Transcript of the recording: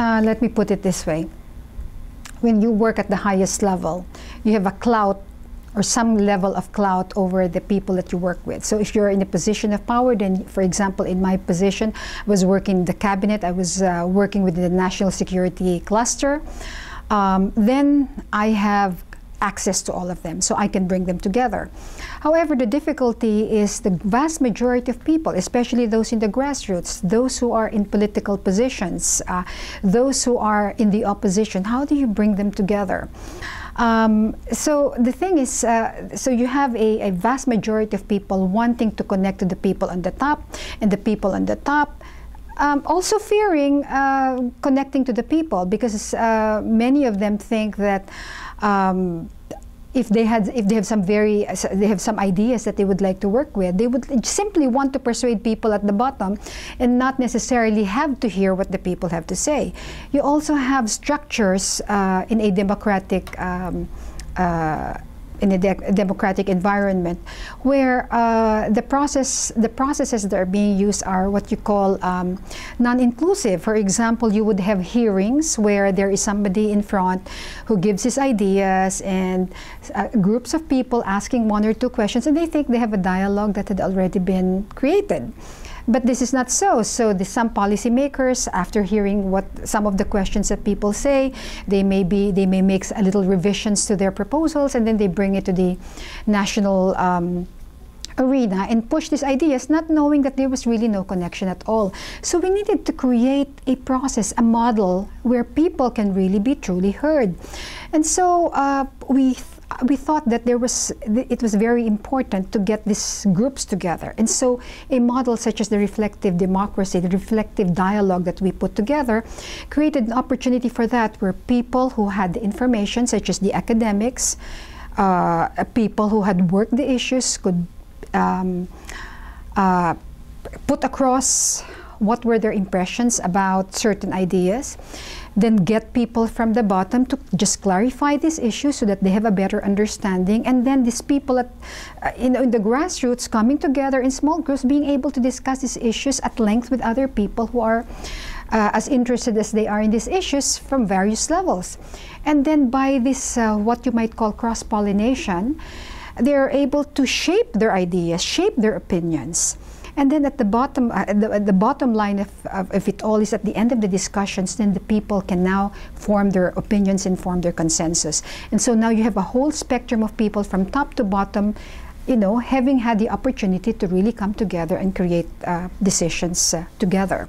Uh, let me put it this way. When you work at the highest level, you have a clout or some level of clout over the people that you work with. So if you're in a position of power, then, for example, in my position, I was working in the cabinet, I was uh, working with the national security cluster, um, then I have access to all of them, so I can bring them together. However, the difficulty is the vast majority of people, especially those in the grassroots, those who are in political positions, uh, those who are in the opposition, how do you bring them together? Um, so the thing is, uh, so you have a, a, vast majority of people wanting to connect to the people on the top, and the people on the top um, also fearing uh, connecting to the people because uh, many of them think that um, if they had if they have some very they have some ideas that they would like to work with they would simply want to persuade people at the bottom and not necessarily have to hear what the people have to say. You also have structures uh, in a democratic um, uh, in a, de democratic environment where uh, the process the processes that are being used are what you call um, non-inclusive. For example you would have hearings where there is somebody in front who gives his ideas and uh, groups of people asking one or two questions and they think they have a dialogue that had already been created but this is not so. So the, some policymakers, after hearing what some of the questions that people say, they may be they may make a little revisions to their proposals, and then they bring it to the national. Um, arena and push these ideas not knowing that there was really no connection at all. So we needed to create a process, a model where people can really be truly heard. And so uh, we we thought that there was it was very important to get these groups together. And so a model such as the reflective democracy the reflective dialogue that we put together created an opportunity for that where people who had the information such as the academics uh, people who had worked the issues could um, uh, put across what were their impressions about certain ideas then get people from the bottom to just clarify these issues so that they have a better understanding. And then these people at, uh, in, in, the grassroots coming together in small groups being able to discuss these issues at length with other people who are uh, as interested as they are in these issues from various levels. And then by this uh, what you might call cross-pollination they're able to shape their ideas shape their opinions and then at the bottom, uh, the, the, bottom line of, of, of, it all is at the end of the discussions, then the people can now form their opinions and form their consensus. And so now you have a whole spectrum of people from top to bottom, you know, having had the opportunity to really come together and create uh, decisions uh, together.